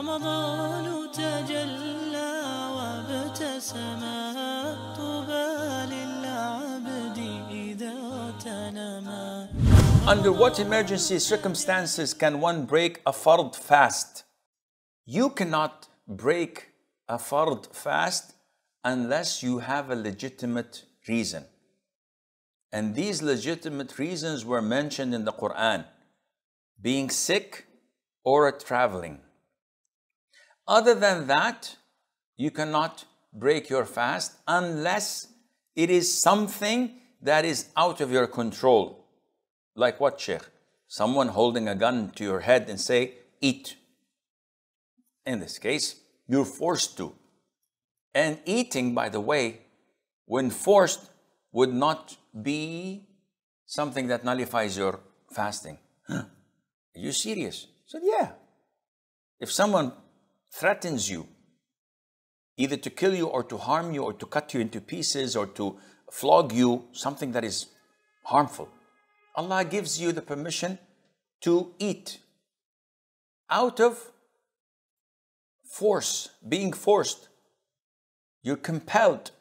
رمضان تجلى وابتسما طوبى للعبد إذا تنما Under what emergency circumstances can one break a fard fast? You cannot break a fard fast unless you have a legitimate reason. And these legitimate reasons were mentioned in the Quran being sick or traveling. Other than that, you cannot break your fast unless it is something that is out of your control. Like what, Sheikh? Someone holding a gun to your head and say, eat. In this case, you're forced to. And eating, by the way, when forced, would not be something that nullifies your fasting. Huh? Are you serious? I said, yeah. If someone threatens you, either to kill you or to harm you or to cut you into pieces or to flog you, something that is harmful, Allah gives you the permission to eat out of force, being forced. You're compelled.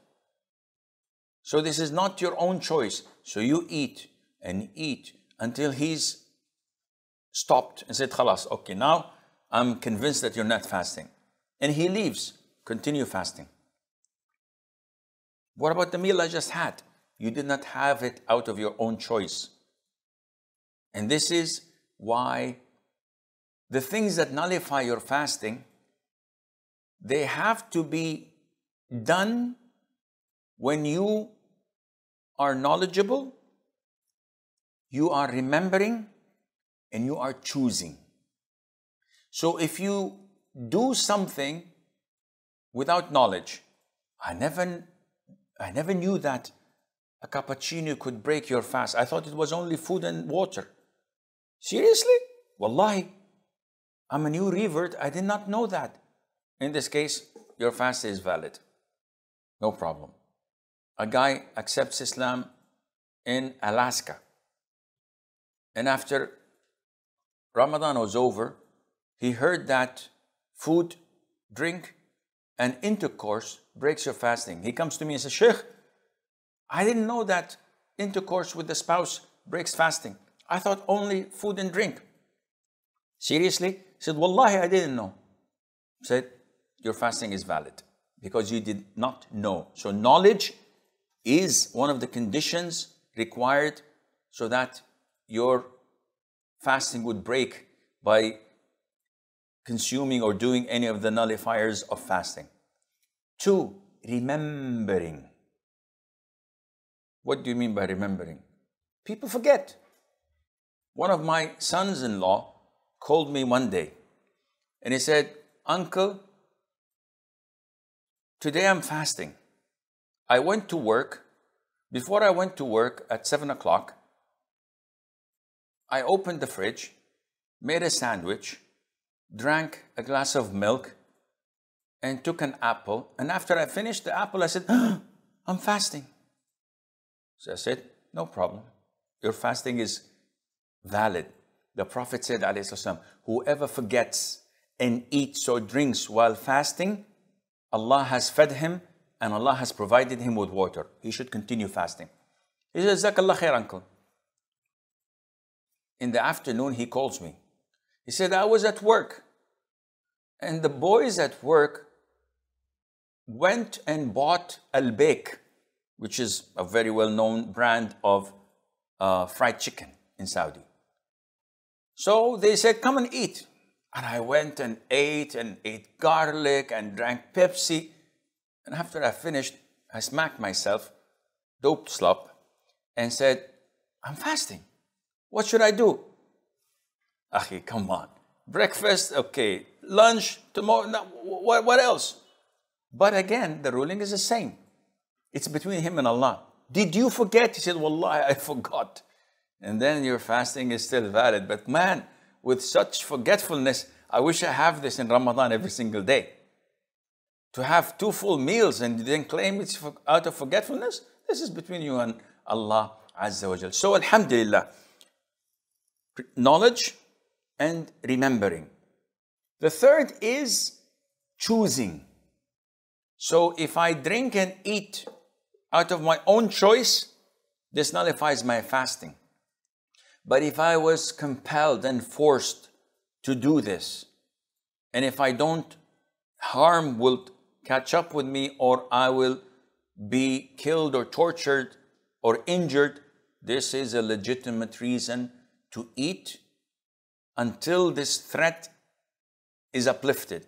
So this is not your own choice. So you eat and eat until he's stopped and said, Khalas, okay, now I'm convinced that you're not fasting. And he leaves, continue fasting. What about the meal I just had? You did not have it out of your own choice. And this is why the things that nullify your fasting, they have to be done when you are knowledgeable, you are remembering, and you are choosing. So if you do something without knowledge, I never, I never knew that a cappuccino could break your fast. I thought it was only food and water. Seriously? Wallahi, I'm a new revert. I did not know that. In this case, your fast is valid. No problem. A guy accepts Islam in Alaska. And after Ramadan was over, he heard that food, drink, and intercourse breaks your fasting. He comes to me and says, Sheikh, I didn't know that intercourse with the spouse breaks fasting. I thought only food and drink. Seriously? He said, Wallahi, I didn't know. Said, Your fasting is valid because you did not know. So, knowledge is one of the conditions required so that your fasting would break by consuming or doing any of the nullifiers of fasting. Two, remembering. What do you mean by remembering? People forget. One of my sons in law called me one day and he said, Uncle, today I'm fasting. I went to work. Before I went to work at 7 o'clock, I opened the fridge, made a sandwich, drank a glass of milk, and took an apple. And after I finished the apple, I said, I'm fasting. So I said, No problem. Your fasting is valid. The Prophet said, والسلام, Whoever forgets and eats or drinks while fasting, Allah has fed him and Allah has provided him with water. He should continue fasting. He says, Zakallah khair, uncle. In the afternoon, he calls me. He said, I was at work. And the boys at work went and bought Al Baik, which is a very well known brand of uh, fried chicken in Saudi. So they said, Come and eat. And I went and ate and ate garlic and drank Pepsi. And after I finished, I smacked myself, dope slop, and said, I'm fasting. What should I do? Akhi, come on. Breakfast, okay. Lunch, tomorrow, no, what, what else? But again, the ruling is the same. It's between him and Allah. Did you forget? He said, Wallahi, I forgot. And then your fasting is still valid. But man, with such forgetfulness, I wish I have this in Ramadan every single day. To have two full meals and then claim it's out of forgetfulness, this is between you and Allah Azza wa Jal. So, Alhamdulillah, knowledge and remembering. The third is choosing. So if I drink and eat out of my own choice, this nullifies my fasting. But if I was compelled and forced to do this, and if I don't, harm will catch up with me, or I will be killed or tortured or injured, this is a legitimate reason to eat until this threat is uplifted.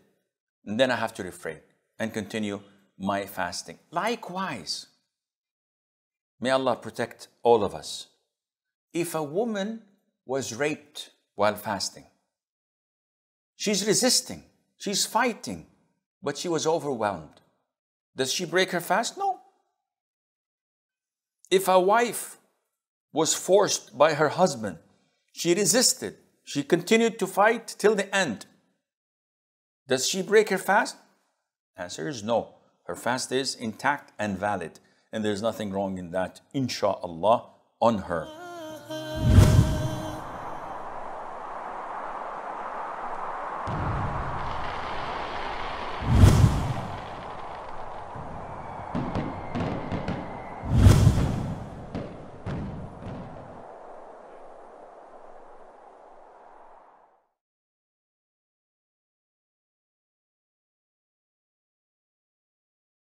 And then I have to refrain and continue my fasting. Likewise, may Allah protect all of us. If a woman was raped while fasting, she's resisting, she's fighting, but she was overwhelmed. Does she break her fast? No. If a wife was forced by her husband, she resisted, she continued to fight till the end. Does she break her fast? Answer is no. Her fast is intact and valid, and there's nothing wrong in that, insha'Allah, on her.